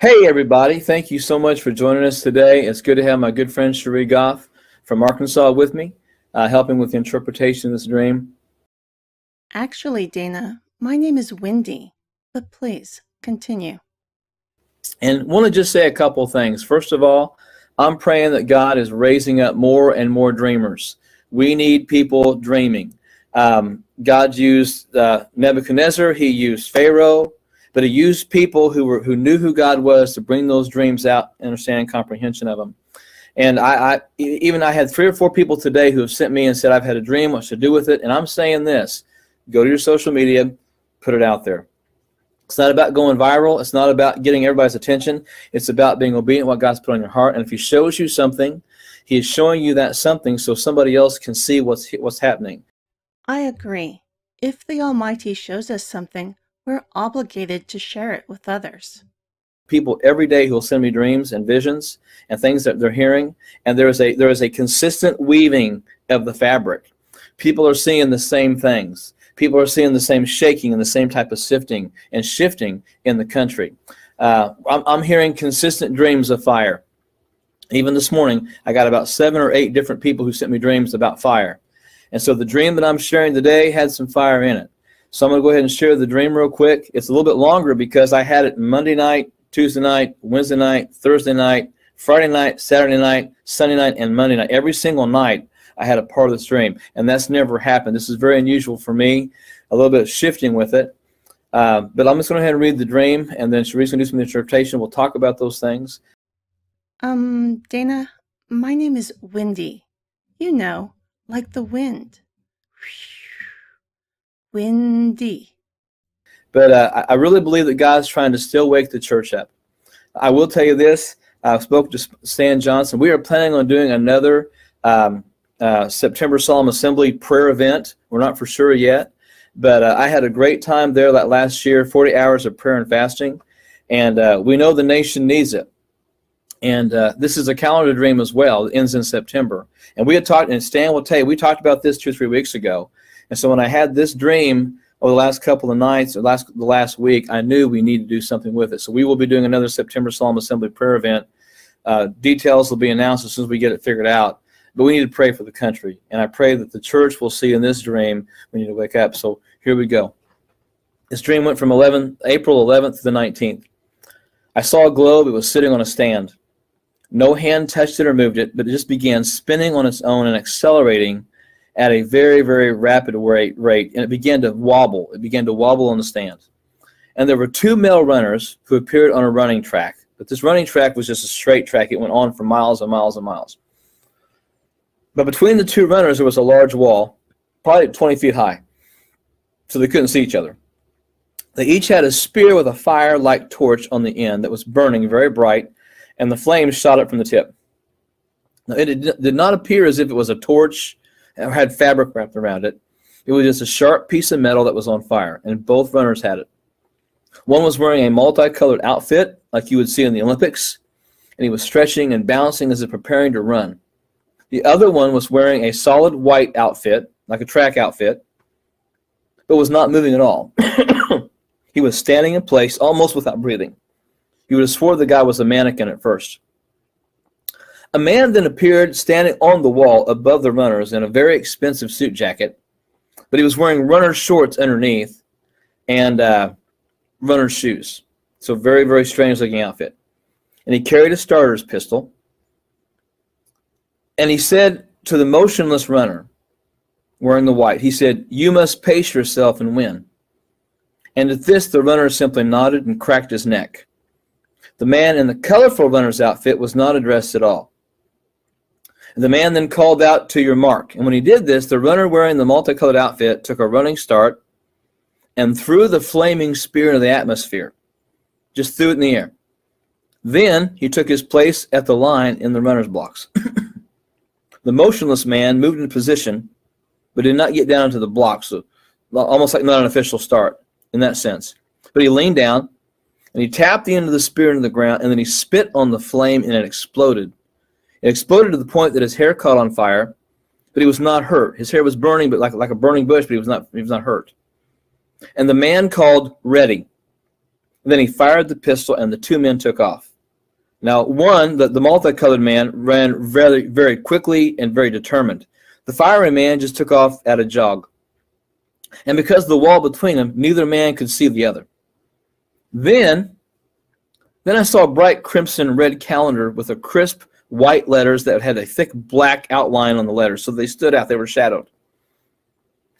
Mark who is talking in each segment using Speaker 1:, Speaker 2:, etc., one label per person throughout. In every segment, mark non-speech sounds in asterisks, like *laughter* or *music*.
Speaker 1: Hey, everybody. Thank you so much for joining us today. It's good to have my good friend Cherie Goff from Arkansas with me, uh, helping with the interpretation of this dream.
Speaker 2: Actually, Dana, my name is Windy, but please continue.
Speaker 1: And want to just say a couple things. First of all, I'm praying that God is raising up more and more dreamers. We need people dreaming. Um, God used uh, Nebuchadnezzar, he used Pharaoh, but he used people who were who knew who God was to bring those dreams out, understand comprehension of them. And I, I even I had three or four people today who have sent me and said I've had a dream, what should do with it? And I'm saying this: go to your social media, put it out there. It's not about going viral. It's not about getting everybody's attention. It's about being obedient what God's put on your heart. And if He shows you something, He is showing you that something so somebody else can see what's what's happening.
Speaker 2: I agree. If the Almighty shows us something, we're obligated to share it with others.
Speaker 1: People every day who will send me dreams and visions and things that they're hearing, and there is a there is a consistent weaving of the fabric. People are seeing the same things. People are seeing the same shaking and the same type of sifting and shifting in the country. Uh, I'm, I'm hearing consistent dreams of fire. Even this morning, I got about seven or eight different people who sent me dreams about fire. And so the dream that I'm sharing today had some fire in it. So I'm going to go ahead and share the dream real quick. It's a little bit longer because I had it Monday night, Tuesday night, Wednesday night, Thursday night, Friday night, Saturday night, Sunday night, and Monday night. Every single night I had a part of the dream, and that's never happened. This is very unusual for me, a little bit shifting with it. Uh, but I'm just going to go ahead and read the dream, and then going to do some interpretation. We'll talk about those things.
Speaker 2: Um, Dana, my name is Windy. You know, like the wind. Windy.
Speaker 1: But uh, I really believe that God's trying to still wake the church up. I will tell you this. I spoke to Stan Johnson. We are planning on doing another um, uh, September Solemn Assembly prayer event. We're not for sure yet, but uh, I had a great time there that last year 40 hours of prayer and fasting. And uh, we know the nation needs it. And uh, this is a calendar dream as well. It ends in September. And we had talked, and Stan will tell you, we talked about this two or three weeks ago. And so when I had this dream over the last couple of nights, or last the last week, I knew we need to do something with it. So we will be doing another September Solemn Assembly prayer event. Uh, details will be announced as soon as we get it figured out. But we need to pray for the country. And I pray that the church will see in this dream we need to wake up. So here we go. This dream went from 11, April 11th to the 19th. I saw a globe. It was sitting on a stand. No hand touched it or moved it, but it just began spinning on its own and accelerating at a very, very rapid rate, rate. And it began to wobble. It began to wobble on the stand. And there were two male runners who appeared on a running track. But this running track was just a straight track. It went on for miles and miles and miles. But between the two runners, there was a large wall, probably 20 feet high. So they couldn't see each other. They each had a spear with a fire like torch on the end that was burning very bright and the flames shot up from the tip. Now, it did not appear as if it was a torch or had fabric wrapped around it. It was just a sharp piece of metal that was on fire, and both runners had it. One was wearing a multicolored outfit, like you would see in the Olympics, and he was stretching and balancing as if preparing to run. The other one was wearing a solid white outfit, like a track outfit, but was not moving at all. *coughs* he was standing in place almost without breathing. You would have swore the guy was a mannequin at first. A man then appeared standing on the wall above the runners in a very expensive suit jacket, but he was wearing runner's shorts underneath and uh, runner's shoes. So very, very strange looking outfit. And he carried a starter's pistol. And he said to the motionless runner wearing the white, he said, You must pace yourself and win. And at this, the runner simply nodded and cracked his neck. The man in the colorful runner's outfit was not addressed at all. The man then called out to your mark. And when he did this, the runner wearing the multicolored outfit took a running start and threw the flaming spear into the atmosphere. Just threw it in the air. Then he took his place at the line in the runner's blocks. *clears throat* the motionless man moved in position, but did not get down to the blocks, so almost like not an official start in that sense. But he leaned down, and he tapped the end of the spear into the ground, and then he spit on the flame, and it exploded. It exploded to the point that his hair caught on fire, but he was not hurt. His hair was burning, but like, like a burning bush, but he was not he was not hurt. And the man called ready. then he fired the pistol, and the two men took off. Now, one, the, the multicolored man, ran very, very quickly and very determined. The firing man just took off at a jog. And because of the wall between them, neither man could see the other. Then, then I saw a bright crimson red calendar with a crisp white letters that had a thick black outline on the letters, so they stood out, they were shadowed.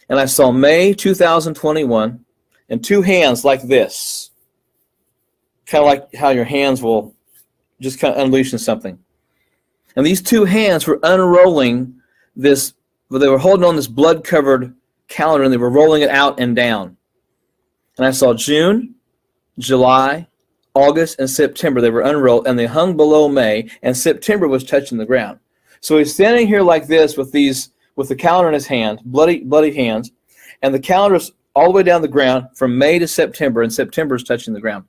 Speaker 1: And I saw May 2021 and two hands like this. Kind of like how your hands will just kind of unleashing something. And these two hands were unrolling this, they were holding on this blood covered calendar and they were rolling it out and down. And I saw June, July, August, and September. They were unrolled and they hung below May, and September was touching the ground. So he's standing here like this with these with the calendar in his hand, bloody, bloody hands, and the calendar's all the way down the ground from May to September, and September is touching the ground.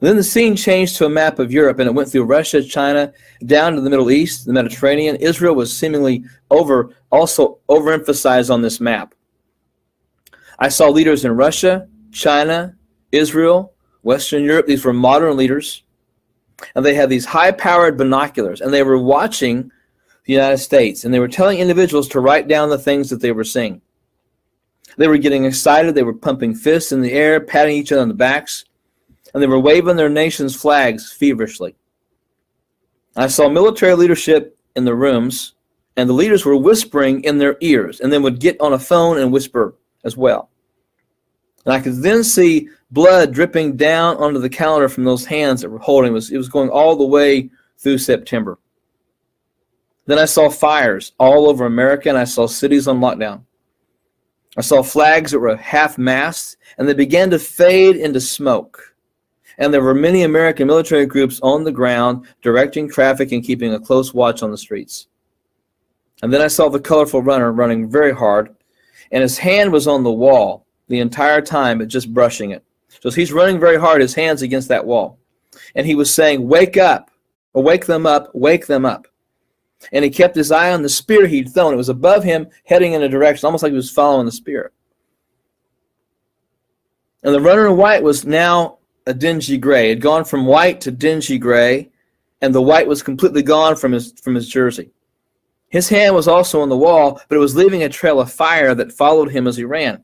Speaker 1: then the scene changed to a map of Europe, and it went through Russia, China, down to the Middle East, the Mediterranean. Israel was seemingly over, also overemphasized on this map. I saw leaders in Russia, China, Israel, Western Europe. These were modern leaders, and they had these high-powered binoculars, and they were watching the United States, and they were telling individuals to write down the things that they were seeing. They were getting excited. They were pumping fists in the air, patting each other on the backs, and they were waving their nation's flags feverishly. I saw military leadership in the rooms, and the leaders were whispering in their ears, and then would get on a phone and whisper as well. And I could then see blood dripping down onto the calendar from those hands that were holding. It was, it was going all the way through September. Then I saw fires all over America, and I saw cities on lockdown. I saw flags that were half mast and they began to fade into smoke. And there were many American military groups on the ground directing traffic and keeping a close watch on the streets. And then I saw the colorful runner running very hard, and his hand was on the wall the entire time, but just brushing it. So he's running very hard, his hand's against that wall. And he was saying, Wake up, wake them up, wake them up and he kept his eye on the spear he'd thrown. It was above him, heading in a direction, almost like he was following the spear. And the runner in white was now a dingy gray. It had gone from white to dingy gray, and the white was completely gone from his from his jersey. His hand was also on the wall, but it was leaving a trail of fire that followed him as he ran.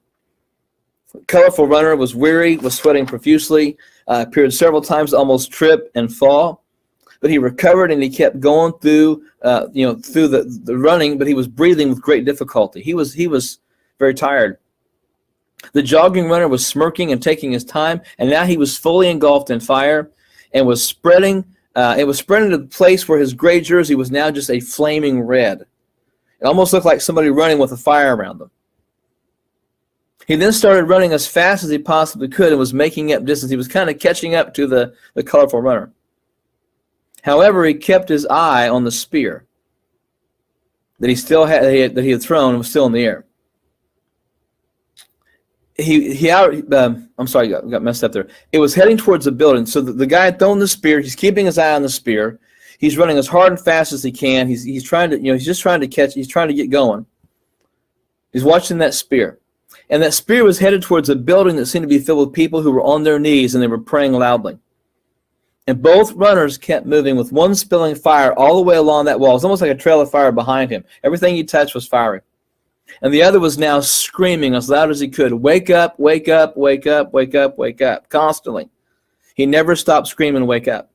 Speaker 1: Colorful runner was weary, was sweating profusely, uh, appeared several times almost trip and fall but he recovered and he kept going through, uh, you know, through the, the running, but he was breathing with great difficulty. He was, he was very tired. The jogging runner was smirking and taking his time, and now he was fully engulfed in fire and was spreading. Uh, it was spreading to the place where his gray jersey was now just a flaming red. It almost looked like somebody running with a fire around them. He then started running as fast as he possibly could and was making up distance. He was kind of catching up to the, the colorful runner. However, he kept his eye on the spear that he still had that he had thrown and was still in the air. He he out. Um, I'm sorry, got, got messed up there. It was heading towards the building. So the, the guy had thrown the spear. He's keeping his eye on the spear. He's running as hard and fast as he can. He's he's trying to you know he's just trying to catch. He's trying to get going. He's watching that spear, and that spear was headed towards a building that seemed to be filled with people who were on their knees and they were praying loudly. And both runners kept moving with one spilling fire all the way along that wall. It's almost like a trail of fire behind him. Everything he touched was fiery. And the other was now screaming as loud as he could, Wake up, wake up, wake up, wake up, wake up, constantly. He never stopped screaming, Wake up.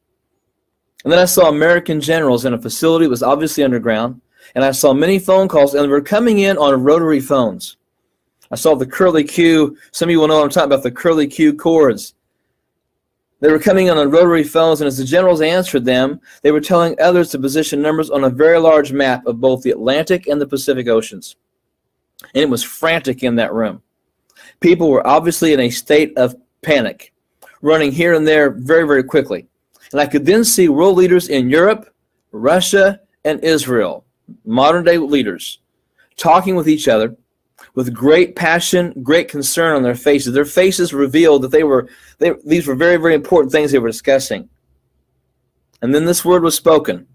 Speaker 1: And then I saw American generals in a facility that was obviously underground. And I saw many phone calls, and they were coming in on rotary phones. I saw the curly Q. Some of you will know what I'm talking about the curly Q cords they were coming on rotary phones, and as the generals answered them, they were telling others to position numbers on a very large map of both the Atlantic and the Pacific Oceans. And it was frantic in that room. People were obviously in a state of panic, running here and there very, very quickly. And I could then see world leaders in Europe, Russia, and Israel, modern day leaders, talking with each other with great passion, great concern on their faces. Their faces revealed that they were they, these were very, very important things they were discussing. And then this word was spoken.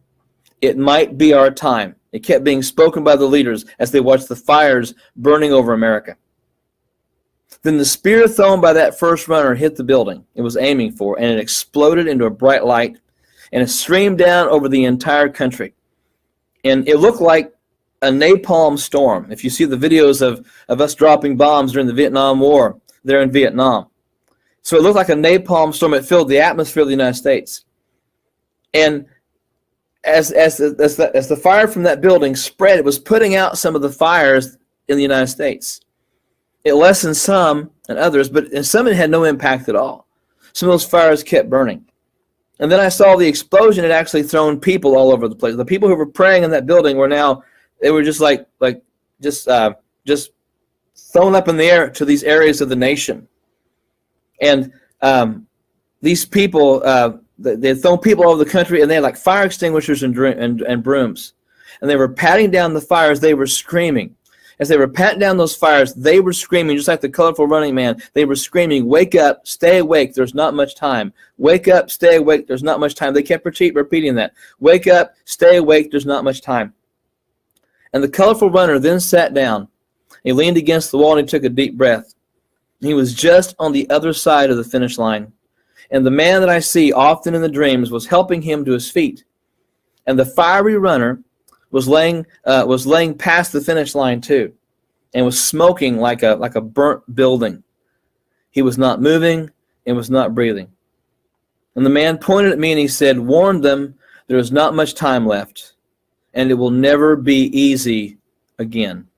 Speaker 1: It might be our time. It kept being spoken by the leaders as they watched the fires burning over America. Then the spear thrown by that first runner hit the building it was aiming for, and it exploded into a bright light, and it streamed down over the entire country. And it looked like a napalm storm. If you see the videos of, of us dropping bombs during the Vietnam War there in Vietnam. So it looked like a napalm storm. It filled the atmosphere of the United States. And as, as, as, the, as the fire from that building spread, it was putting out some of the fires in the United States. It lessened some and others, but in some it had no impact at all. Some of those fires kept burning. And then I saw the explosion had actually thrown people all over the place. The people who were praying in that building were now they were just like like just uh, just thrown up in the air to these areas of the nation. And um, these people, uh, they had thrown people all over the country, and they had like fire extinguishers and, and, and brooms. And they were patting down the fires. They were screaming. As they were patting down those fires, they were screaming, just like the colorful running man. They were screaming, Wake up, stay awake, there's not much time. Wake up, stay awake, there's not much time. They kept repeat, repeating that. Wake up, stay awake, there's not much time. And the colorful runner then sat down. He leaned against the wall and he took a deep breath. He was just on the other side of the finish line. And the man that I see often in the dreams was helping him to his feet. And the fiery runner was laying uh, was laying past the finish line too, and was smoking like a like a burnt building. He was not moving and was not breathing. And the man pointed at me and he said, "Warn them there is not much time left, and it will never be easy again.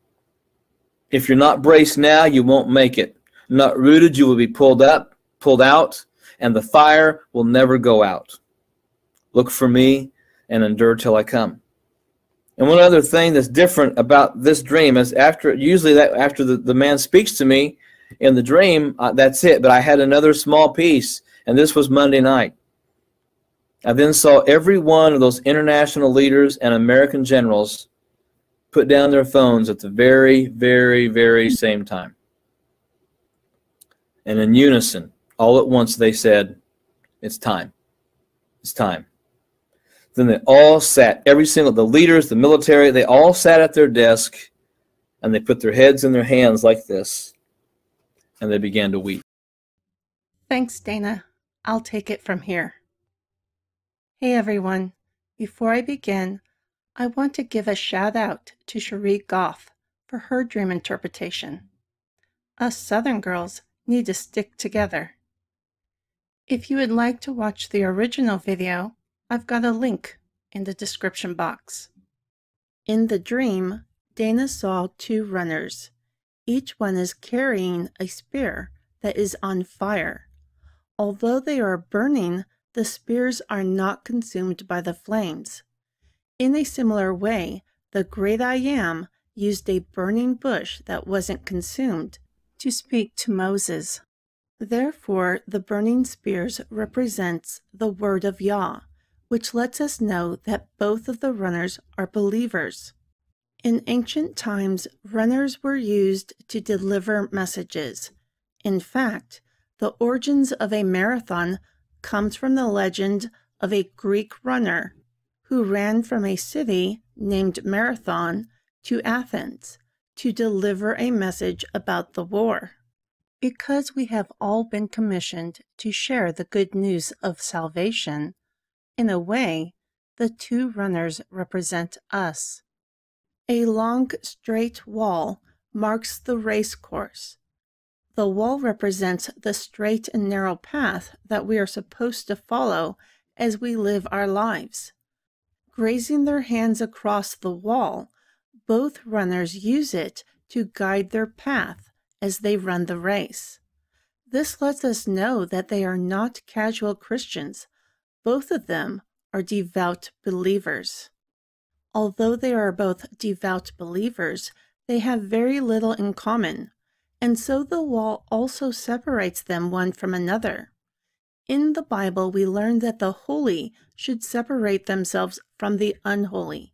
Speaker 1: If you're not braced now, you won't make it. Not rooted, you will be pulled up, pulled out, and the fire will never go out. Look for me and endure till I come." And one other thing that's different about this dream is after usually that after the, the man speaks to me in the dream, uh, that's it. But I had another small piece, and this was Monday night. I then saw every one of those international leaders and American generals put down their phones at the very, very, very same time. And in unison, all at once, they said, It's time. It's time. Then they all sat, every single, the leaders, the military, they all sat at their desk and they put their heads in their hands like this and they began to weep.
Speaker 2: Thanks, Dana. I'll take it from here. Hey, everyone. Before I begin, I want to give a shout out to Cherie Goff for her dream interpretation. Us Southern girls need to stick together. If you would like to watch the original video, I've got a link in the description box. In the dream, Dana saw two runners. Each one is carrying a spear that is on fire. Although they are burning, the spears are not consumed by the flames. In a similar way, the great I Am used a burning bush that wasn't consumed to speak to Moses. Therefore, the burning spears represents the word of Yah, which lets us know that both of the runners are believers. In ancient times, runners were used to deliver messages. In fact, the origins of a marathon comes from the legend of a Greek runner who ran from a city named Marathon to Athens to deliver a message about the war. Because we have all been commissioned to share the good news of salvation, in a way, the two runners represent us. A long, straight wall marks the race course. The wall represents the straight and narrow path that we are supposed to follow as we live our lives. Grazing their hands across the wall, both runners use it to guide their path as they run the race. This lets us know that they are not casual Christians, both of them are devout believers. Although they are both devout believers, they have very little in common, and so the wall also separates them one from another. In the Bible, we learn that the holy should separate themselves from the unholy.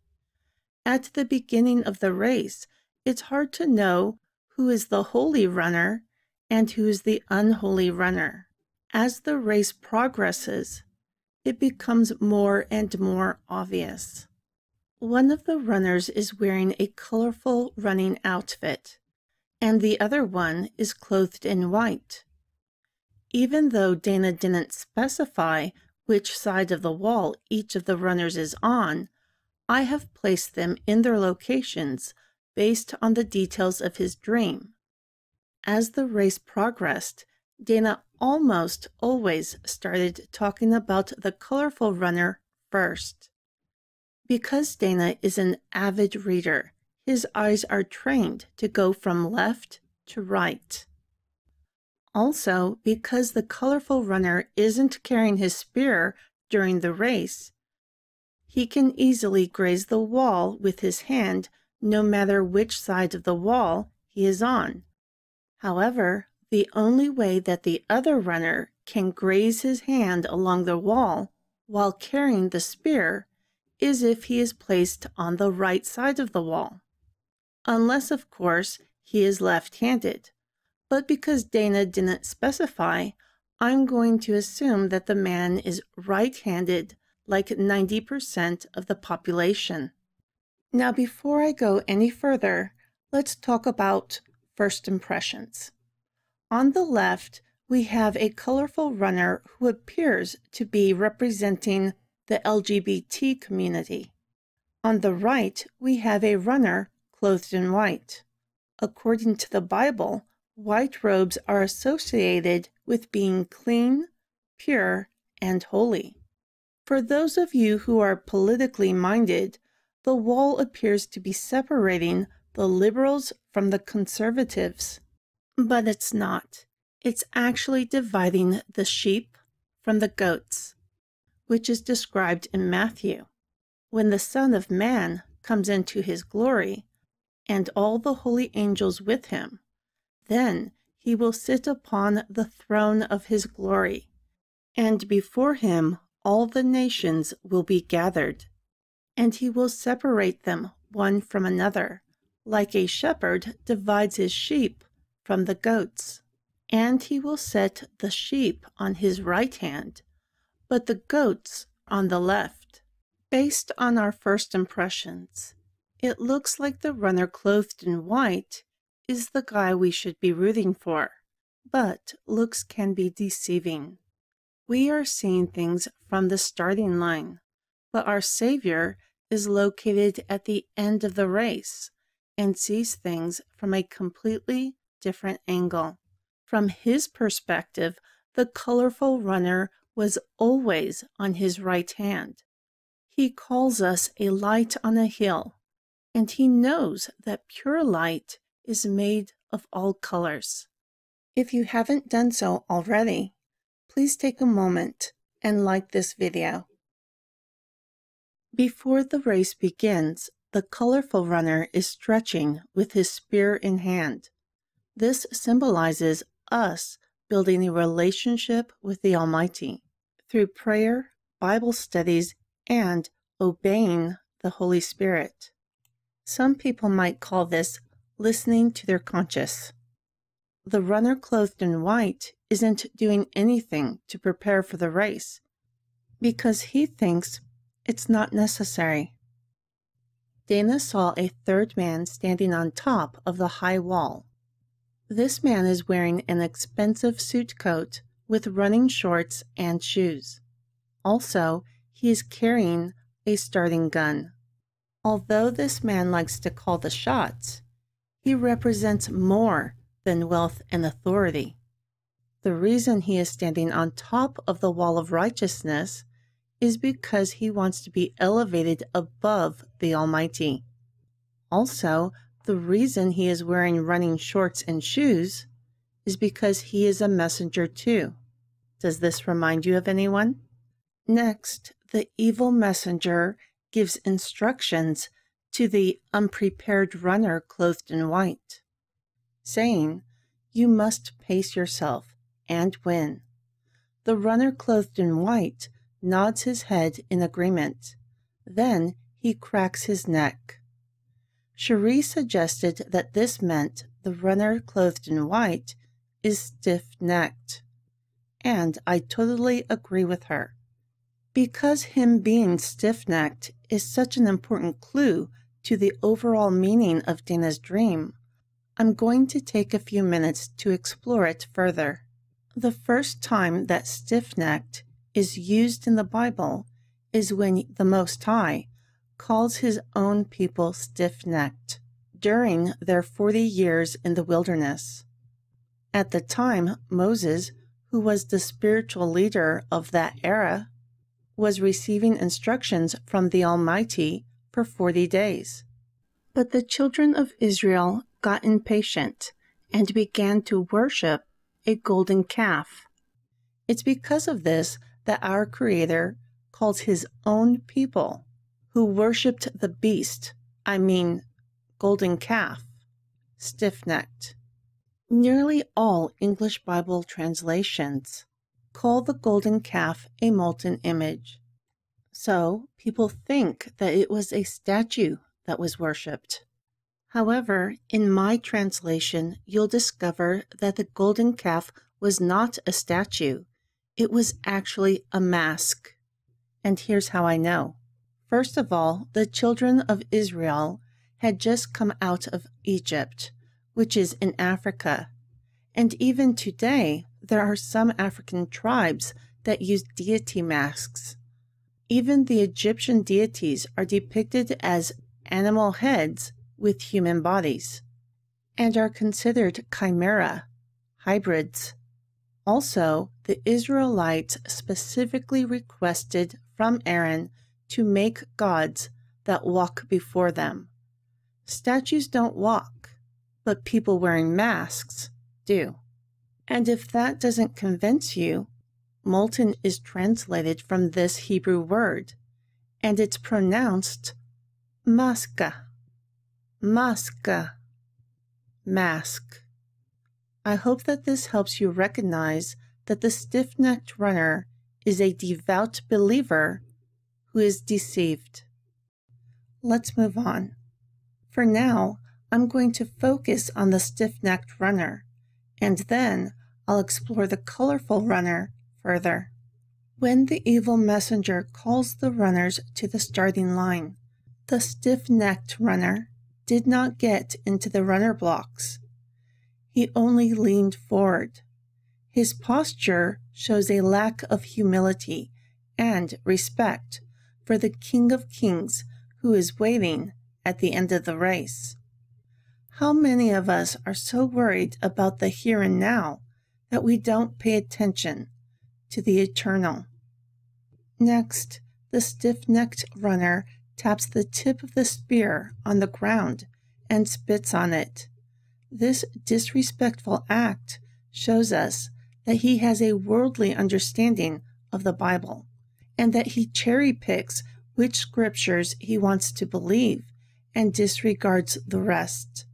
Speaker 2: At the beginning of the race, it's hard to know who is the holy runner and who is the unholy runner. As the race progresses, it becomes more and more obvious. One of the runners is wearing a colorful running outfit. And the other one is clothed in white. Even though Dana didn't specify which side of the wall each of the runners is on, I have placed them in their locations based on the details of his dream. As the race progressed, Dana almost always started talking about the colorful runner first. Because Dana is an avid reader, his eyes are trained to go from left to right. Also, because the colorful runner isn't carrying his spear during the race, he can easily graze the wall with his hand no matter which side of the wall he is on. However, the only way that the other runner can graze his hand along the wall while carrying the spear is if he is placed on the right side of the wall. Unless, of course, he is left handed. But because Dana didn't specify, I'm going to assume that the man is right handed like 90% of the population. Now, before I go any further, let's talk about first impressions. On the left, we have a colorful runner who appears to be representing the LGBT community. On the right, we have a runner clothed in white. According to the Bible, white robes are associated with being clean, pure, and holy. For those of you who are politically minded, the wall appears to be separating the liberals from the conservatives. But it's not. It's actually dividing the sheep from the goats, which is described in Matthew. When the Son of Man comes into his glory, and all the holy angels with him, then he will sit upon the throne of his glory, and before him all the nations will be gathered, and he will separate them one from another, like a shepherd divides his sheep from the goats. And he will set the sheep on his right hand, but the goats on the left. Based on our first impressions, it looks like the runner clothed in white is the guy we should be rooting for, but looks can be deceiving. We are seeing things from the starting line, but our Savior is located at the end of the race and sees things from a completely different angle. From his perspective, the colorful runner was always on his right hand. He calls us a light on a hill, and he knows that pure light is made of all colors. If you haven't done so already, please take a moment and like this video. Before the race begins, the colorful runner is stretching with his spear in hand. This symbolizes us building a relationship with the Almighty through prayer, Bible studies, and obeying the Holy Spirit. Some people might call this listening to their conscience. The runner clothed in white isn't doing anything to prepare for the race because he thinks it's not necessary. Dana saw a third man standing on top of the high wall. This man is wearing an expensive suit coat with running shorts and shoes. Also, he is carrying a starting gun. Although this man likes to call the shots, he represents more than wealth and authority. The reason he is standing on top of the wall of righteousness is because he wants to be elevated above the Almighty. Also, the reason he is wearing running shorts and shoes is because he is a messenger too. Does this remind you of anyone? Next, the evil messenger gives instructions to the unprepared runner clothed in white, saying, You must pace yourself and win. The runner clothed in white nods his head in agreement. Then he cracks his neck. Cherie suggested that this meant the runner clothed in white is stiff necked. And I totally agree with her. Because him being stiff necked is such an important clue to the overall meaning of Dana's dream, I'm going to take a few minutes to explore it further. The first time that stiff necked is used in the Bible is when the Most High calls his own people stiff necked during their 40 years in the wilderness. At the time, Moses, who was the spiritual leader of that era, was receiving instructions from the Almighty for 40 days. But the children of Israel got impatient and began to worship a golden calf. It's because of this that our Creator calls his own people who worshipped the beast, I mean, golden calf, stiff necked. Nearly all English Bible translations call the golden calf a molten image. So people think that it was a statue that was worshipped. However, in my translation, you'll discover that the golden calf was not a statue, it was actually a mask. And here's how I know. First of all, the children of Israel had just come out of Egypt, which is in Africa. And even today, there are some African tribes that use deity masks. Even the Egyptian deities are depicted as animal heads with human bodies and are considered chimera, hybrids. Also, the Israelites specifically requested from Aaron to make gods that walk before them. Statues don't walk, but people wearing masks do. And if that doesn't convince you, molten is translated from this Hebrew word, and it's pronounced maska. Maska. Mask. I hope that this helps you recognize that the stiff necked runner is a devout believer who is deceived. Let's move on. For now, I'm going to focus on the stiff necked runner, and then I'll explore the colorful runner further. When the evil messenger calls the runners to the starting line, the stiff necked runner did not get into the runner blocks. He only leaned forward. His posture shows a lack of humility and respect for the King of Kings who is waiting at the end of the race. How many of us are so worried about the here and now that we don't pay attention to the eternal? Next, the stiff necked runner taps the tip of the spear on the ground and spits on it. This disrespectful act shows us that he has a worldly understanding of the Bible and that he cherry picks which scriptures he wants to believe and disregards the rest.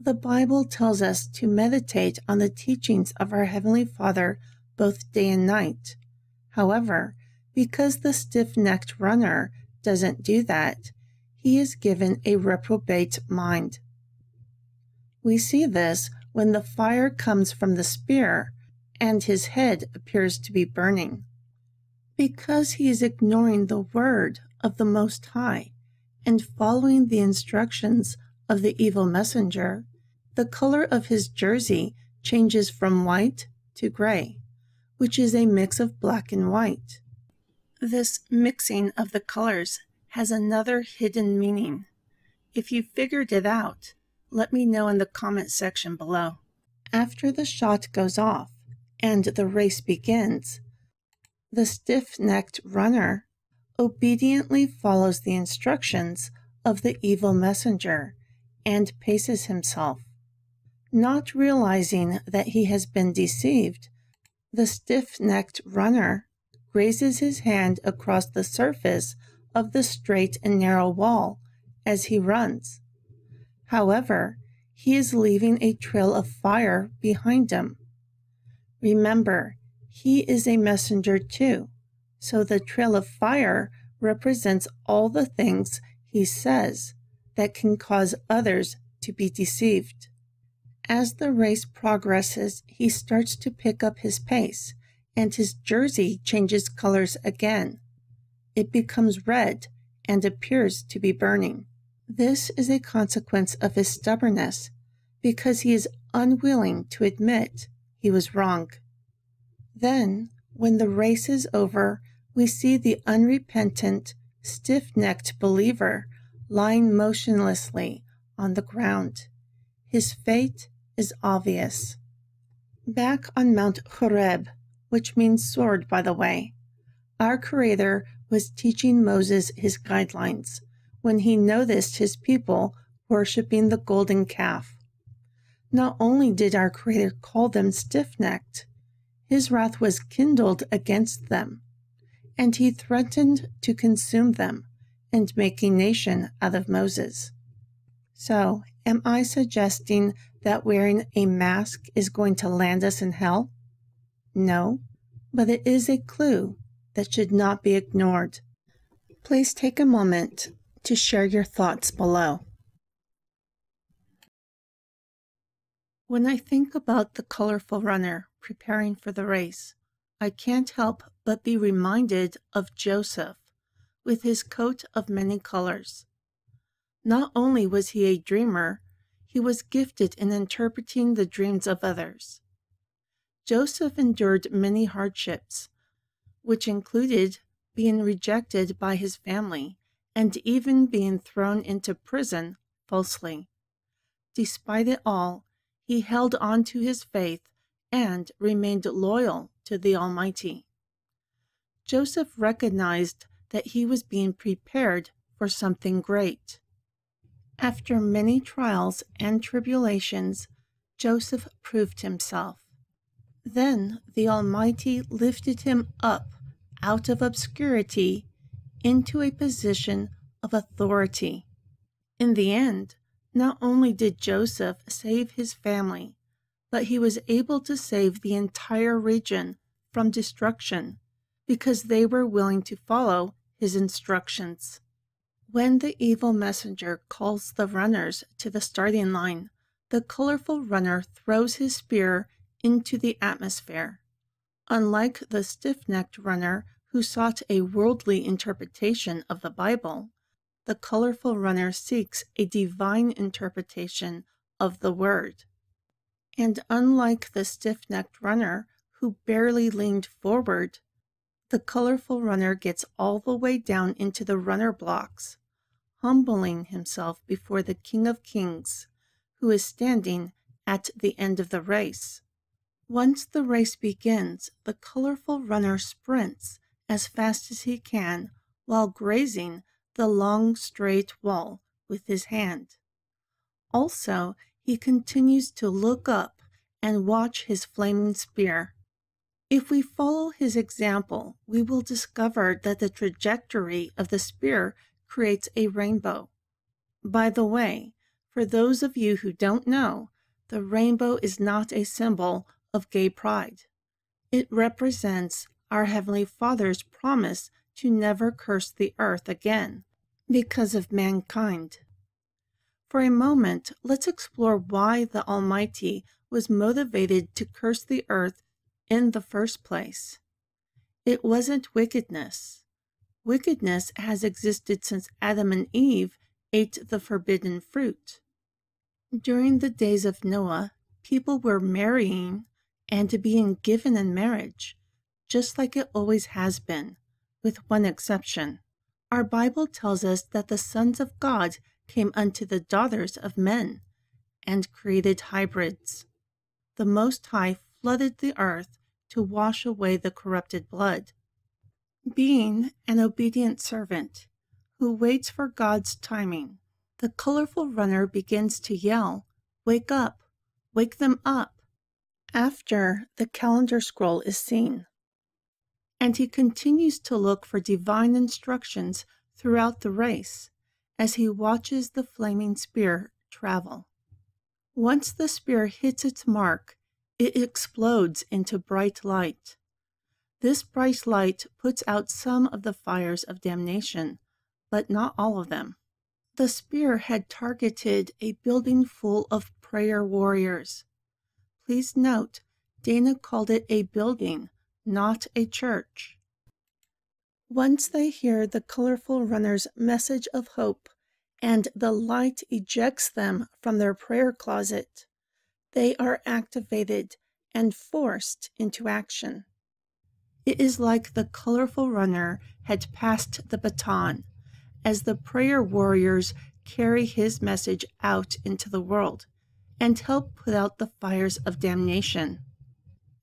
Speaker 2: The Bible tells us to meditate on the teachings of our Heavenly Father both day and night. However, because the stiff necked runner doesn't do that, he is given a reprobate mind. We see this when the fire comes from the spear and his head appears to be burning because he is ignoring the word of the Most High and following the instructions of the evil messenger, the color of his jersey changes from white to gray, which is a mix of black and white. This mixing of the colors has another hidden meaning. If you figured it out, let me know in the comment section below. After the shot goes off and the race begins, the stiff necked runner obediently follows the instructions of the evil messenger and paces himself. Not realizing that he has been deceived, the stiff necked runner raises his hand across the surface of the straight and narrow wall as he runs. However, he is leaving a trail of fire behind him. Remember, he is a messenger too. So the trail of fire represents all the things he says that can cause others to be deceived. As the race progresses, he starts to pick up his pace, and his jersey changes colors again. It becomes red and appears to be burning. This is a consequence of his stubbornness, because he is unwilling to admit he was wrong. Then, when the race is over, we see the unrepentant, stiff necked believer lying motionlessly on the ground. His fate is obvious. Back on Mount Horeb, which means sword, by the way, our Creator was teaching Moses his guidelines when he noticed his people worshiping the golden calf. Not only did our Creator call them stiff necked, his wrath was kindled against them, and he threatened to consume them and make a nation out of Moses. So, am I suggesting that wearing a mask is going to land us in hell? No, but it is a clue that should not be ignored. Please take a moment to share your thoughts below. When I think about the colorful runner preparing for the race, I can't help but be reminded of Joseph with his coat of many colors. Not only was he a dreamer, he was gifted in interpreting the dreams of others. Joseph endured many hardships, which included being rejected by his family and even being thrown into prison falsely. Despite it all, he held on to his faith and remained loyal to the Almighty. Joseph recognized that he was being prepared for something great. After many trials and tribulations, Joseph proved himself. Then the Almighty lifted him up out of obscurity into a position of authority. In the end, not only did Joseph save his family, but he was able to save the entire region from destruction because they were willing to follow his instructions. When the evil messenger calls the runners to the starting line, the colorful runner throws his spear into the atmosphere. Unlike the stiff necked runner who sought a worldly interpretation of the Bible, the colorful runner seeks a divine interpretation of the Word. And unlike the stiff necked runner who barely leaned forward, the colorful runner gets all the way down into the runner blocks, humbling himself before the King of Kings, who is standing at the end of the race. Once the race begins, the colorful runner sprints as fast as he can while grazing the long straight wall with his hand. Also, he continues to look up and watch his flaming spear. If we follow his example, we will discover that the trajectory of the spear creates a rainbow. By the way, for those of you who don't know, the rainbow is not a symbol of gay pride. It represents our Heavenly Father's promise to never curse the earth again because of mankind. For a moment, let's explore why the Almighty was motivated to curse the earth in the first place. It wasn't wickedness. Wickedness has existed since Adam and Eve ate the forbidden fruit. During the days of Noah, people were marrying and being given in marriage, just like it always has been, with one exception. Our Bible tells us that the sons of God came unto the daughters of men and created hybrids. The Most High flooded the earth to wash away the corrupted blood. Being an obedient servant who waits for God's timing, the colorful runner begins to yell, Wake up! Wake them up! After the calendar scroll is seen. And he continues to look for divine instructions throughout the race as he watches the flaming spear travel. Once the spear hits its mark, it explodes into bright light. This bright light puts out some of the fires of damnation, but not all of them. The spear had targeted a building full of prayer warriors. Please note, Dana called it a building, not a church. Once they hear the colorful runner's message of hope and the light ejects them from their prayer closet, they are activated and forced into action. It is like the colorful runner had passed the baton as the prayer warriors carry his message out into the world and help put out the fires of damnation.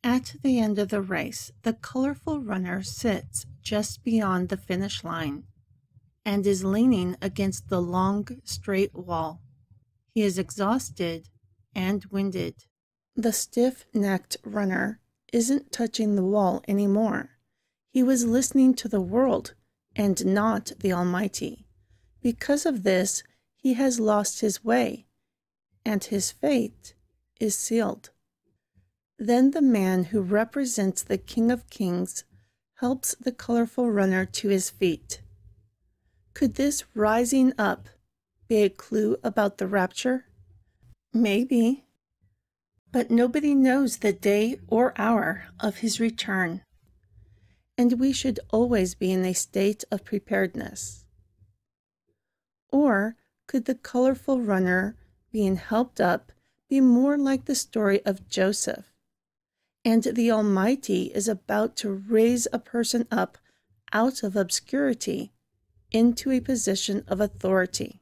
Speaker 2: At the end of the race, the colorful runner sits just beyond the finish line and is leaning against the long, straight wall. He is exhausted and winded. The stiff necked runner isn't touching the wall anymore. He was listening to the world and not the Almighty. Because of this, he has lost his way, and his fate is sealed. Then the man who represents the King of Kings helps the colorful runner to his feet. Could this rising up be a clue about the rapture? Maybe. But nobody knows the day or hour of his return. And we should always be in a state of preparedness. Or could the colorful runner being helped up be more like the story of Joseph? and the Almighty is about to raise a person up out of obscurity into a position of authority.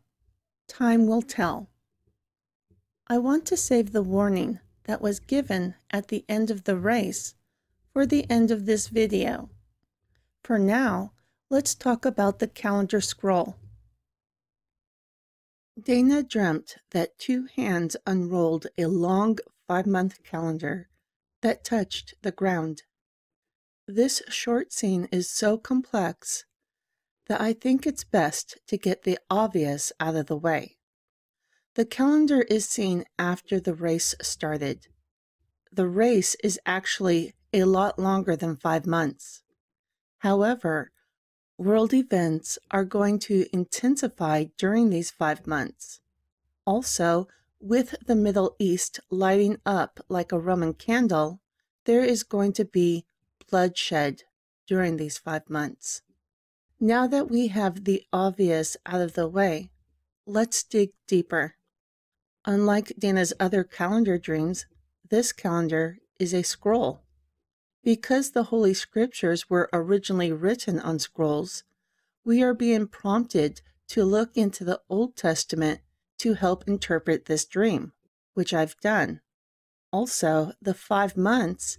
Speaker 2: Time will tell. I want to save the warning that was given at the end of the race for the end of this video. For now, let's talk about the calendar scroll. Dana dreamt that two hands unrolled a long five month calendar that touched the ground. This short scene is so complex that I think it's best to get the obvious out of the way. The calendar is seen after the race started. The race is actually a lot longer than five months. However, world events are going to intensify during these five months. Also, with the Middle East lighting up like a Roman candle, there is going to be bloodshed during these five months. Now that we have the obvious out of the way, let's dig deeper. Unlike Dana's other calendar dreams, this calendar is a scroll. Because the Holy Scriptures were originally written on scrolls, we are being prompted to look into the Old Testament to help interpret this dream, which I've done. Also, the five months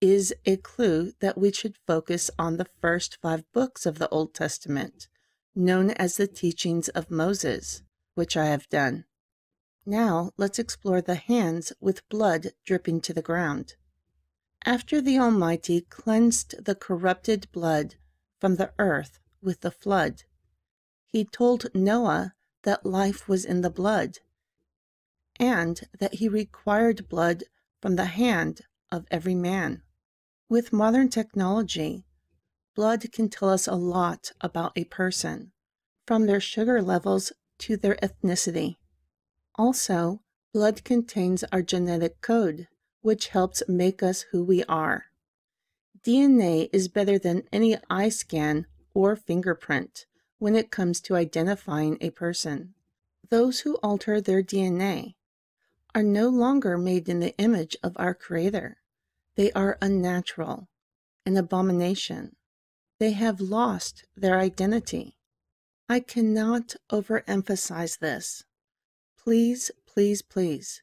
Speaker 2: is a clue that we should focus on the first five books of the Old Testament, known as the teachings of Moses, which I have done. Now let's explore the hands with blood dripping to the ground. After the Almighty cleansed the corrupted blood from the earth with the flood, he told Noah that life was in the blood, and that he required blood from the hand of every man. With modern technology, blood can tell us a lot about a person, from their sugar levels to their ethnicity. Also, blood contains our genetic code, which helps make us who we are. DNA is better than any eye scan or fingerprint when it comes to identifying a person. Those who alter their DNA are no longer made in the image of our Creator. They are unnatural, an abomination. They have lost their identity. I cannot overemphasize this. Please, please, please,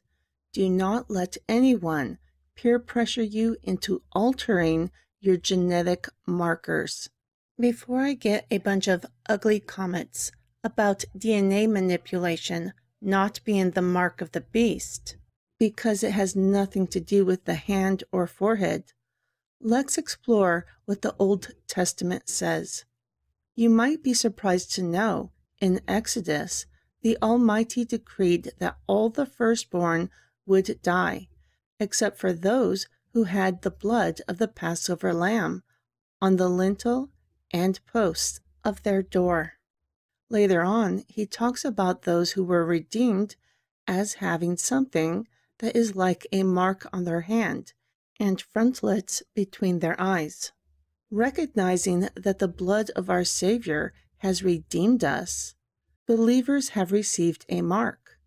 Speaker 2: do not let anyone peer pressure you into altering your genetic markers. Before I get a bunch of ugly comments about DNA manipulation not being the mark of the beast, because it has nothing to do with the hand or forehead, let's explore what the Old Testament says. You might be surprised to know in Exodus, the Almighty decreed that all the firstborn would die, except for those who had the blood of the Passover lamb on the lintel and posts of their door. Later on, he talks about those who were redeemed as having something that is like a mark on their hand and frontlets between their eyes. Recognizing that the blood of our Savior has redeemed us, believers have received a mark.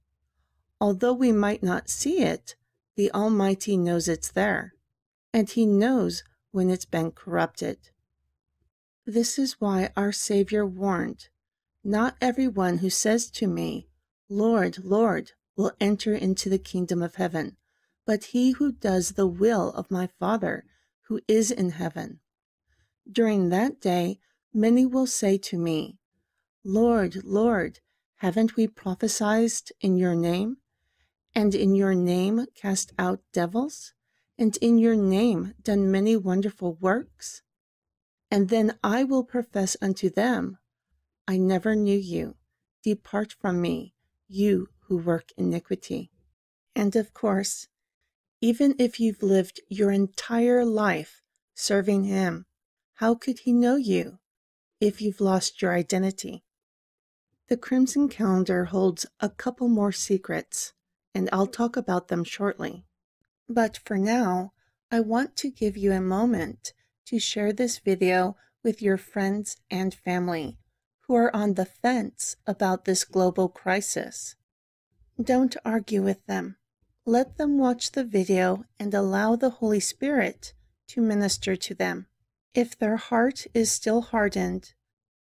Speaker 2: Although we might not see it, the Almighty knows it's there, and He knows when it's been corrupted. This is why our Savior warned Not everyone who says to me, Lord, Lord, will enter into the kingdom of heaven, but he who does the will of my Father who is in heaven. During that day, many will say to me, Lord, Lord, haven't we prophesied in your name? And in your name cast out devils? And in your name done many wonderful works? And then I will profess unto them, I never knew you. Depart from me, you who work iniquity. And of course, even if you've lived your entire life serving Him, how could He know you if you've lost your identity? The Crimson Calendar holds a couple more secrets, and I'll talk about them shortly. But for now, I want to give you a moment to share this video with your friends and family who are on the fence about this global crisis. Don't argue with them. Let them watch the video and allow the Holy Spirit to minister to them. If their heart is still hardened,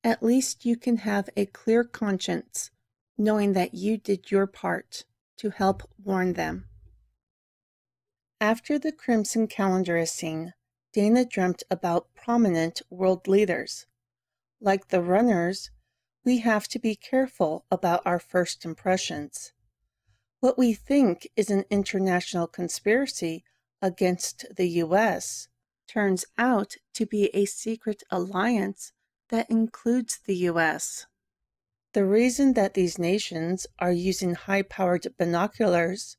Speaker 2: at least you can have a clear conscience, knowing that you did your part to help warn them. After the Crimson Calendar is seen, Dana dreamt about prominent world leaders. Like the runners, we have to be careful about our first impressions. What we think is an international conspiracy against the U.S. turns out to be a secret alliance that includes the U.S. The reason that these nations are using high powered binoculars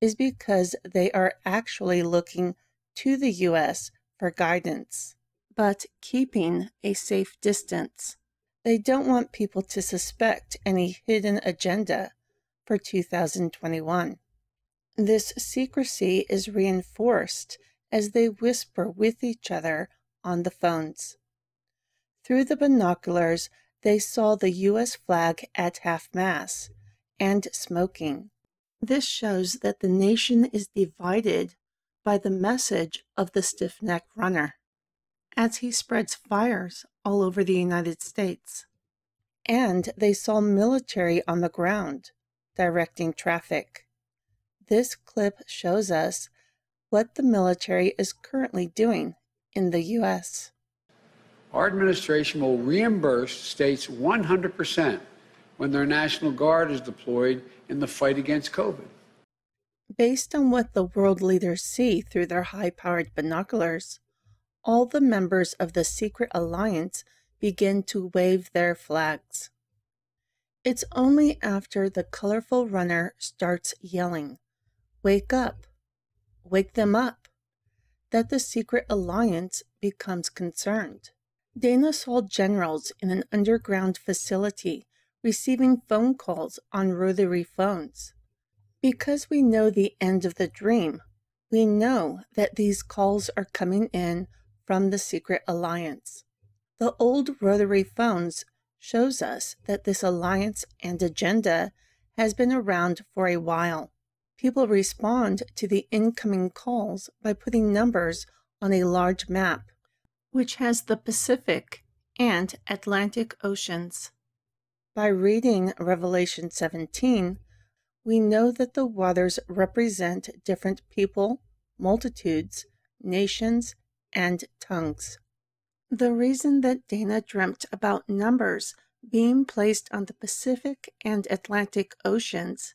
Speaker 2: is because they are actually looking to the U.S for guidance, but keeping a safe distance. They don't want people to suspect any hidden agenda for 2021. This secrecy is reinforced as they whisper with each other on the phones. Through the binoculars, they saw the U.S. flag at half mast and smoking. This shows that the nation is divided by the message of the stiff necked runner as he spreads fires all over the United States. And they saw military on the ground directing traffic. This clip shows us what the military is currently doing in the U.S.
Speaker 3: Our administration will reimburse states 100% when their National Guard is deployed in the fight against COVID.
Speaker 2: Based on what the world leaders see through their high powered binoculars, all the members of the secret alliance begin to wave their flags. It's only after the colorful runner starts yelling, Wake up! Wake them up! that the secret alliance becomes concerned. Dana saw generals in an underground facility receiving phone calls on rotary phones. Because we know the end of the dream, we know that these calls are coming in from the secret alliance. The old rotary phones shows us that this alliance and agenda has been around for a while. People respond to the incoming calls by putting numbers on a large map, which has the Pacific and Atlantic Oceans. By reading Revelation 17, we know that the waters represent different people, multitudes, nations, and tongues. The reason that Dana dreamt about numbers being placed on the Pacific and Atlantic Oceans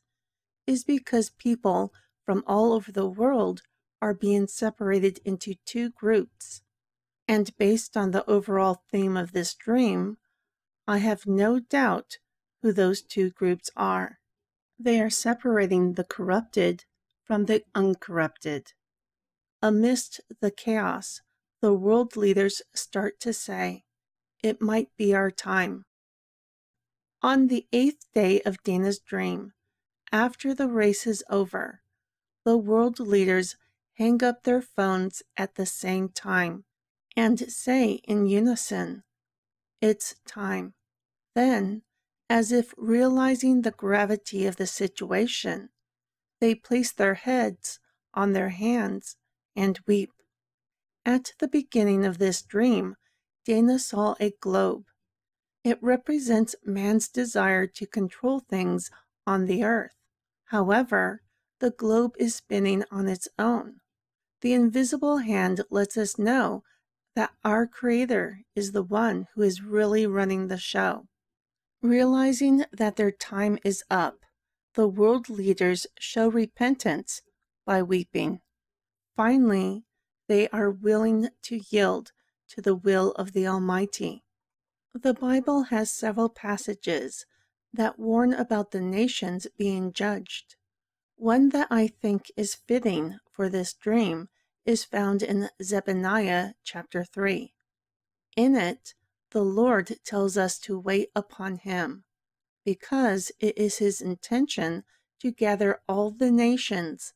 Speaker 2: is because people from all over the world are being separated into two groups. And based on the overall theme of this dream, I have no doubt who those two groups are. They are separating the corrupted from the uncorrupted. Amidst the chaos, the world leaders start to say, It might be our time. On the eighth day of Dana's dream, after the race is over, the world leaders hang up their phones at the same time and say in unison, It's time. Then as if realizing the gravity of the situation. They place their heads on their hands and weep. At the beginning of this dream, Dana saw a globe. It represents man's desire to control things on the earth. However, the globe is spinning on its own. The invisible hand lets us know that our Creator is the one who is really running the show. Realizing that their time is up, the world leaders show repentance by weeping. Finally, they are willing to yield to the will of the Almighty. The Bible has several passages that warn about the nations being judged. One that I think is fitting for this dream is found in Zephaniah chapter 3. In it, the Lord tells us to wait upon Him, because it is His intention to gather all the nations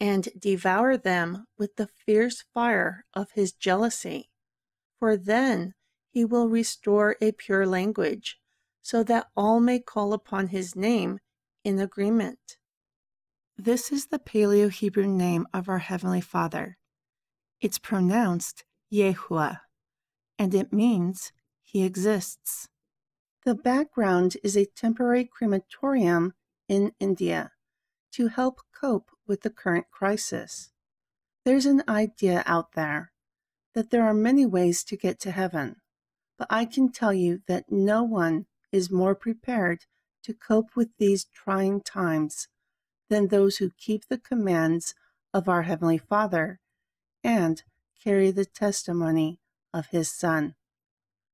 Speaker 2: and devour them with the fierce fire of His jealousy. For then He will restore a pure language, so that all may call upon His name in agreement. This is the Paleo Hebrew name of our Heavenly Father. It's pronounced Yehuah, and it means He exists. The background is a temporary crematorium in India to help cope with the current crisis. There's an idea out there that there are many ways to get to heaven, but I can tell you that no one is more prepared to cope with these trying times than those who keep the commands of our Heavenly Father and carry the testimony of his Son.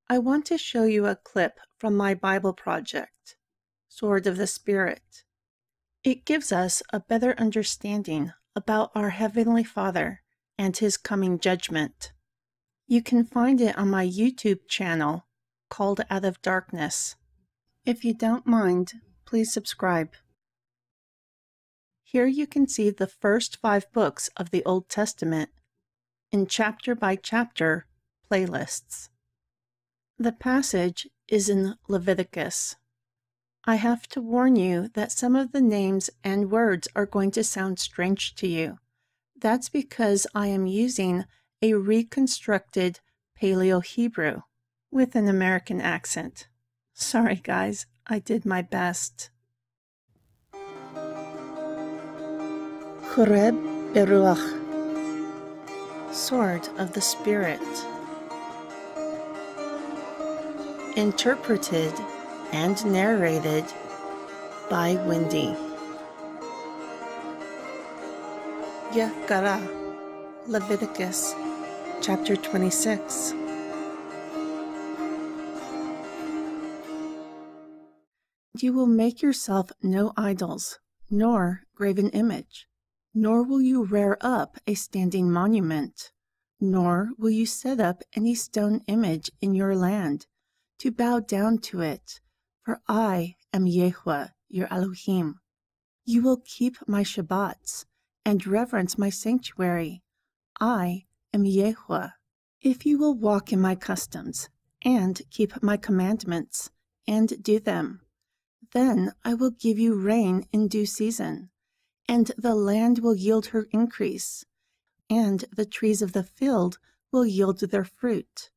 Speaker 2: I want to show you a clip from my Bible project, Sword of the Spirit. It gives us a better understanding about our Heavenly Father and His coming judgment. You can find it on my YouTube channel called Out of Darkness. If you don't mind, please subscribe. Here you can see the first five books of the Old Testament in chapter by chapter playlists. The passage is in Leviticus. I have to warn you that some of the names and words are going to sound strange to you. That's because I am using a reconstructed Paleo Hebrew with an American accent. Sorry, guys, I did my best. Choreb Beruach Sword of the Spirit. Interpreted and narrated by Windy. Yakara, Leviticus chapter 26. You will make yourself no idols, nor graven image nor will you rear up a standing monument, nor will you set up any stone image in your land to bow down to it, for I am Yahweh, your Elohim. You will keep my Shabbats and reverence my sanctuary. I am Yahweh. If you will walk in my customs and keep my commandments and do them, then I will give you rain in due season and the land will yield her increase, and the trees of the field will yield their fruit,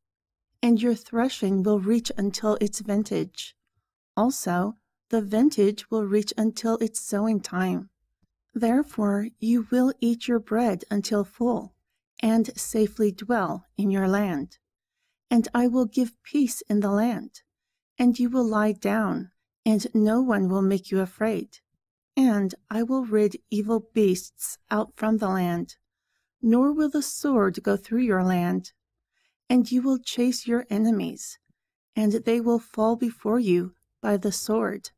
Speaker 2: and your threshing will reach until its vintage. Also, the vintage will reach until its sowing time. Therefore, you will eat your bread until full, and safely dwell in your land. And I will give peace in the land, and you will lie down, and no one will make you afraid and I will rid evil beasts out from the land, nor will the sword go through your land. And you will chase your enemies, and they will fall before you by the sword.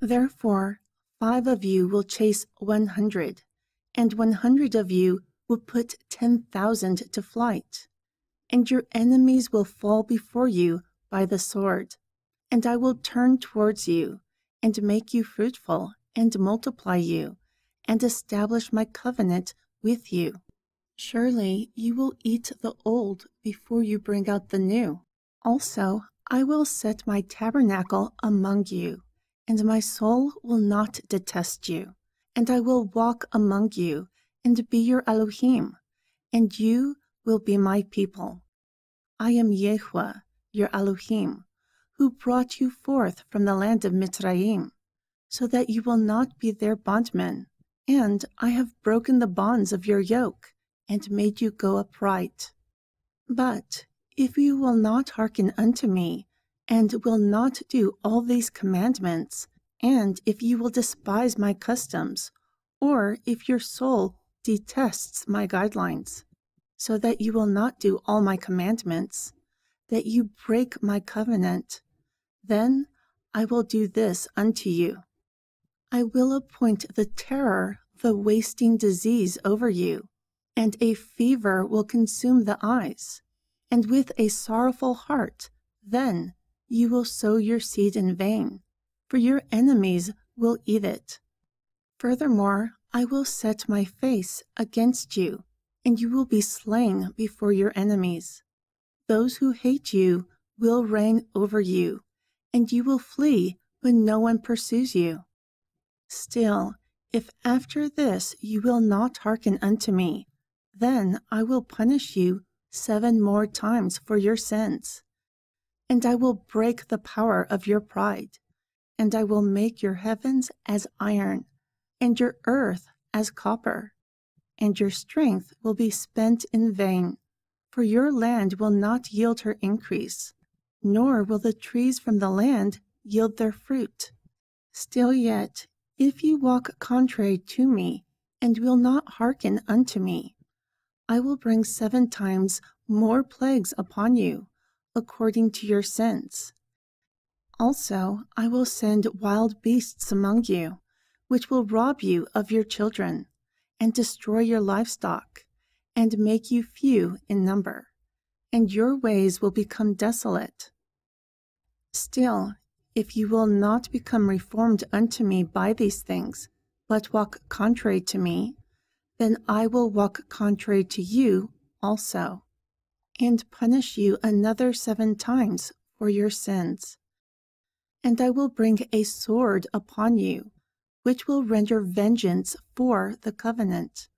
Speaker 2: Therefore, five of you will chase one hundred, and one hundred of you will put ten thousand to flight. And your enemies will fall before you by the sword. And I will turn towards you, and make you fruitful and multiply you, and establish my covenant with you. Surely you will eat the old before you bring out the new. Also, I will set my tabernacle among you, and my soul will not detest you. And I will walk among you, and be your Elohim, and you will be my people. I am Yehweh, your Elohim, who brought you forth from the land of Mitzrayim, so that you will not be their bondmen. And I have broken the bonds of your yoke, and made you go upright. But if you will not hearken unto me, and will not do all these commandments, and if you will despise my customs, or if your soul detests my guidelines, so that you will not do all my commandments, that you break my covenant, then I will do this unto you. I will appoint the terror, the wasting disease over you, and a fever will consume the eyes. And with a sorrowful heart, then you will sow your seed in vain, for your enemies will eat it. Furthermore, I will set my face against you, and you will be slain before your enemies. Those who hate you will reign over you, and you will flee when no one pursues you. Still, if after this you will not hearken unto me, then I will punish you seven more times for your sins. And I will break the power of your pride, and I will make your heavens as iron, and your earth as copper, and your strength will be spent in vain, for your land will not yield her increase, nor will the trees from the land yield their fruit. Still yet, if you walk contrary to me, and will not hearken unto me, I will bring seven times more plagues upon you, according to your sins. Also, I will send wild beasts among you, which will rob you of your children, and destroy your livestock, and make you few in number, and your ways will become desolate. Still, if you will not become reformed unto me by these things, but walk contrary to me, then I will walk contrary to you also, and punish you another seven times for your sins. And I will bring a sword upon you, which will render vengeance for the covenant.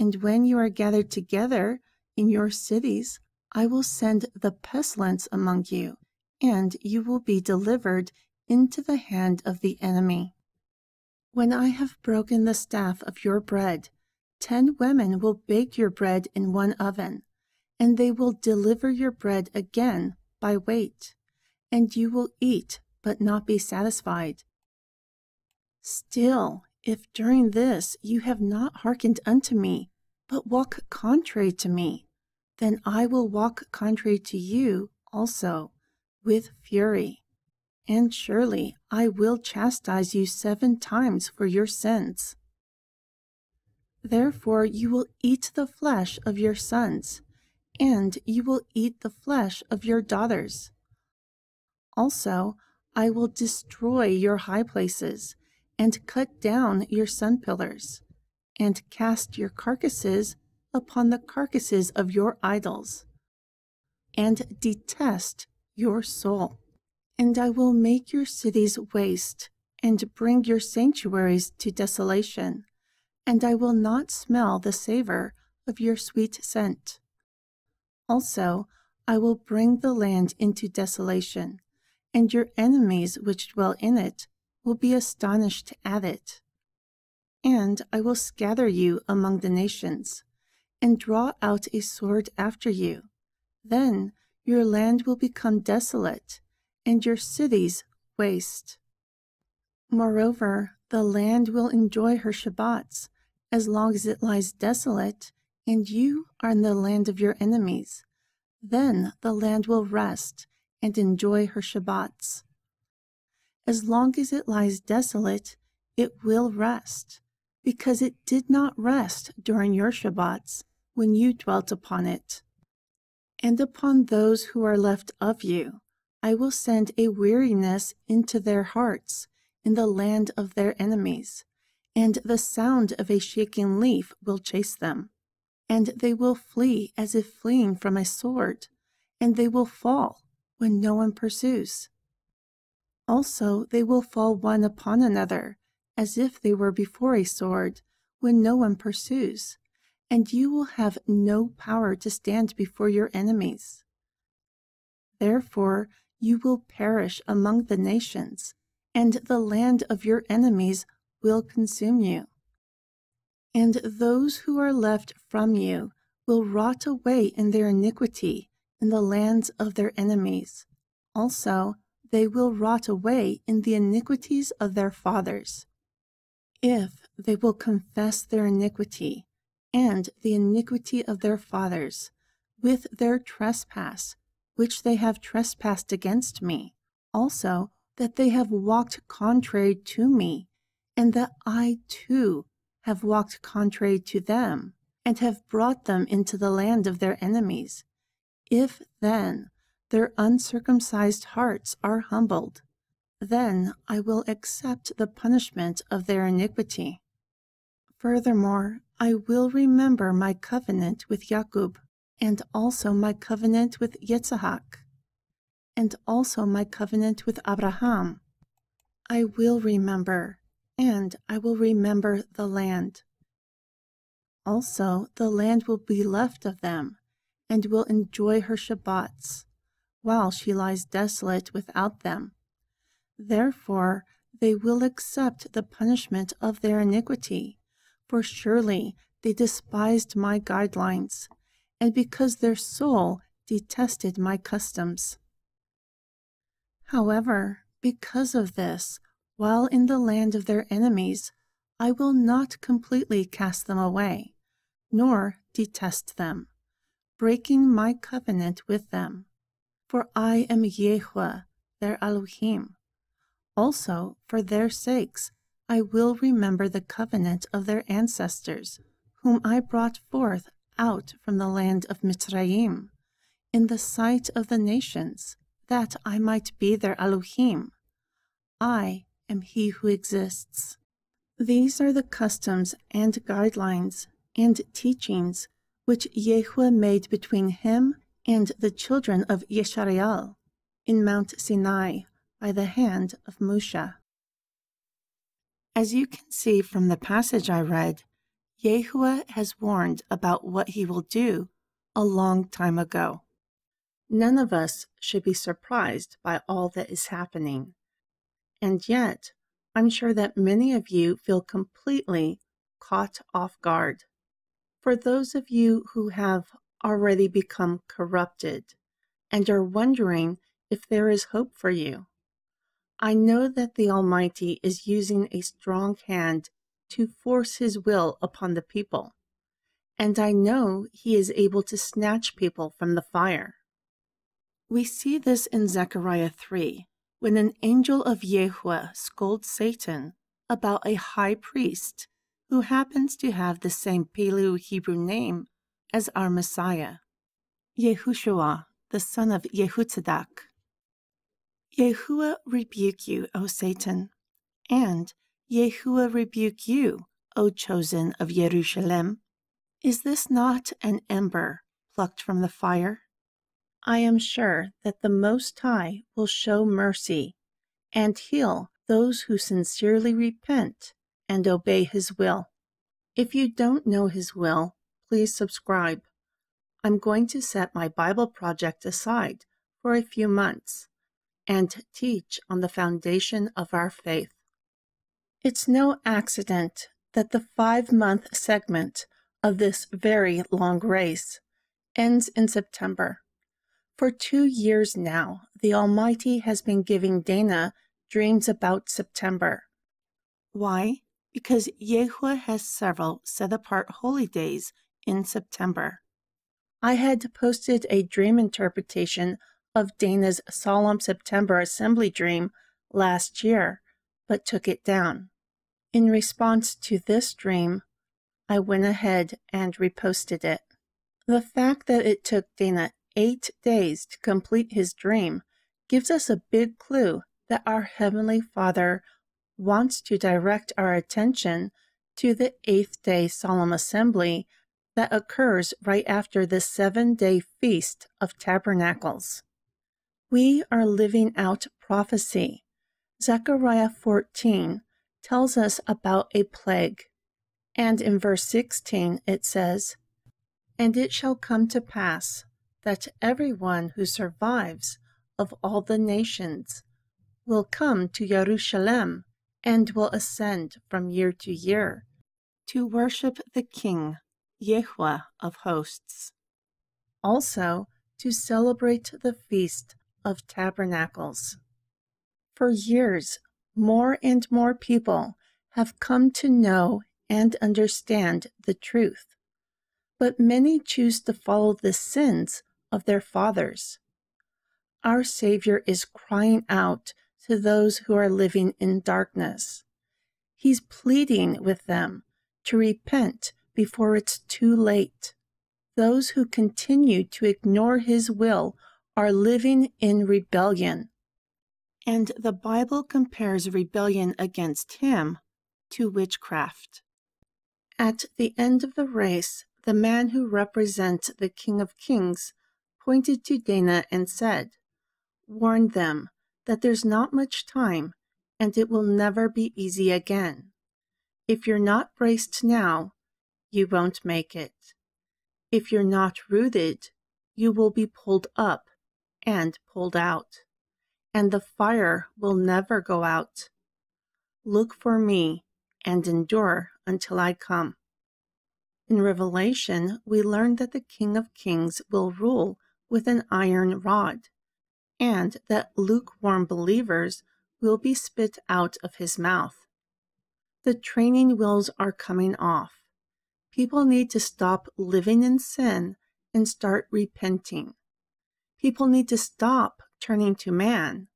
Speaker 2: And when you are gathered together in your cities, I will send the pestilence among you, and you will be delivered into the hand of the enemy. When I have broken the staff of your bread, Ten women will bake your bread in one oven, and they will deliver your bread again by weight, and you will eat but not be satisfied. Still, if during this you have not hearkened unto me, but walk contrary to me, then I will walk contrary to you also with fury. And surely I will chastise you seven times for your sins. Therefore you will eat the flesh of your sons, and you will eat the flesh of your daughters. Also, I will destroy your high places, and cut down your sun pillars, and cast your carcasses upon the carcasses of your idols, and detest your soul. And I will make your cities waste, and bring your sanctuaries to desolation and I will not smell the savor of your sweet scent. Also, I will bring the land into desolation, and your enemies which dwell in it will be astonished at it. And I will scatter you among the nations, and draw out a sword after you. Then your land will become desolate, and your cities waste. Moreover, the land will enjoy her Shabbats, as long as it lies desolate, and you are in the land of your enemies. Then the land will rest and enjoy her Shabbats. As long as it lies desolate, it will rest, because it did not rest during your Shabbats when you dwelt upon it. And upon those who are left of you, I will send a weariness into their hearts in the land of their enemies and the sound of a shaking leaf will chase them. And they will flee as if fleeing from a sword, and they will fall when no one pursues. Also, they will fall one upon another, as if they were before a sword, when no one pursues, and you will have no power to stand before your enemies. Therefore, you will perish among the nations, and the land of your enemies will consume you. And those who are left from you will rot away in their iniquity in the lands of their enemies. Also, they will rot away in the iniquities of their fathers. If they will confess their iniquity and the iniquity of their fathers with their trespass, which they have trespassed against me, also that they have walked contrary to me, and that I too have walked contrary to them, and have brought them into the land of their enemies. If then their uncircumcised hearts are humbled, then I will accept the punishment of their iniquity. Furthermore, I will remember my covenant with Jacob, and also my covenant with Yitzhak, and also my covenant with Abraham. I will remember, and I will remember the land. Also, the land will be left of them, and will enjoy her Shabbats, while she lies desolate without them. Therefore, they will accept the punishment of their iniquity, for surely they despised my guidelines, and because their soul detested my customs. However, because of this, while in the land of their enemies, I will not completely cast them away, nor detest them, breaking my covenant with them. For I am Yahweh, their Elohim. Also, for their sakes, I will remember the covenant of their ancestors, whom I brought forth out from the land of Mitzrayim, in the sight of the nations, that I might be their Elohim. I am he who exists. These are the customs and guidelines and teachings which Yahweh made between him and the children of Yeshariel in Mount Sinai by the hand of Moshe. As you can see from the passage I read, Yahuwah has warned about what he will do a long time ago. None of us should be surprised by all that is happening. And yet, I'm sure that many of you feel completely caught off guard. For those of you who have already become corrupted and are wondering if there is hope for you, I know that the Almighty is using a strong hand to force His will upon the people, and I know He is able to snatch people from the fire. We see this in Zechariah 3, when an angel of Yahweh scolds Satan about a high priest who happens to have the same Paleo Hebrew name as our Messiah, Yehoshua, the son of Yehutzadak. Yahuwah rebuke you, O Satan, and Yahuwah rebuke you, O chosen of Jerusalem. Is this not an ember plucked from the fire? I am sure that the Most High will show mercy and heal those who sincerely repent and obey His will. If you don't know His will, please subscribe. I'm going to set my Bible project aside for a few months and teach on the foundation of our faith. It's no accident that the five month segment of this very long race ends in September. For two years now, the Almighty has been giving Dana dreams about September. Why? Because Yahweh has several set apart holy days in September. I had posted a dream interpretation of Dana's solemn September assembly dream last year, but took it down. In response to this dream, I went ahead and reposted it. The fact that it took Dana eight days to complete his dream gives us a big clue that our Heavenly Father wants to direct our attention to the eighth day solemn assembly that occurs right after the seven day feast of tabernacles. We are living out prophecy. Zechariah 14 tells us about a plague. And in verse 16 it says, And it shall come to pass that every one who survives of all the nations will come to Jerusalem and will ascend from year to year to worship the King, Yahweh of hosts. Also, to celebrate the Feast of Tabernacles. For years, more and more people have come to know and understand the truth, but many choose to follow the sins of their fathers. Our Savior is crying out to those who are living in darkness. He's pleading with them to repent before it's too late. Those who continue to ignore His will are living in rebellion. And the Bible compares rebellion against Him to witchcraft. At the end of the race, the man who represents the King of Kings pointed to Dana and said, Warn them that there's not much time and it will never be easy again. If you're not braced now, you won't make it. If you're not rooted, you will be pulled up and pulled out, and the fire will never go out. Look for me and endure until I come. In Revelation, we learn that the King of Kings will rule with an iron rod, and that lukewarm believers will be spit out of his mouth. The training wheels are coming off. People need to stop living in sin and start repenting. People need to stop turning to man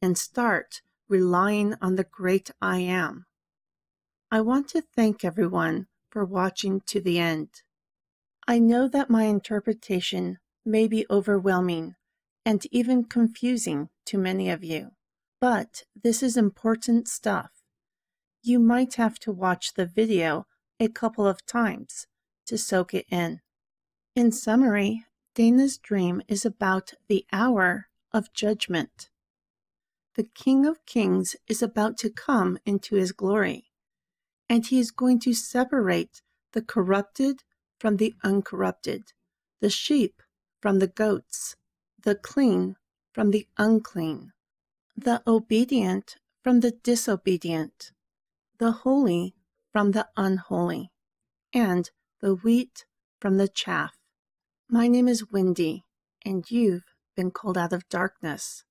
Speaker 2: and start relying on the great I am. I want to thank everyone for watching to the end. I know that my interpretation may be overwhelming and even confusing to many of you, but this is important stuff. You might have to watch the video a couple of times to soak it in. In summary, Dana's dream is about the hour of judgment. The King of Kings is about to come into his glory, and he is going to separate the corrupted from the uncorrupted, the sheep from the goats, the clean from the unclean, the obedient from the disobedient, the holy from the unholy, and the wheat from the chaff. My name is Windy, and you've been called out of darkness